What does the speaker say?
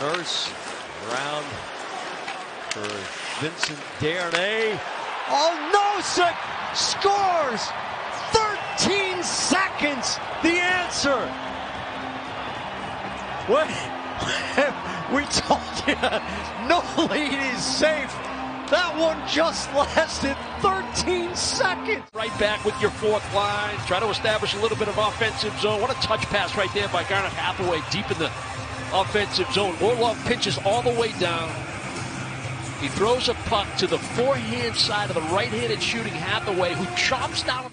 Nurse around for Vincent Desharnais. Oh, Nosek scores! 13 seconds, the answer. What? we told you, no lead is safe. That one just lasted 13 seconds. Right back with your fourth line. Try to establish a little bit of offensive zone. What a touch pass right there by Garnet Hathaway deep in the offensive zone. Orlov pitches all the way down. He throws a puck to the forehand side of the right-handed shooting Hathaway, who chops down.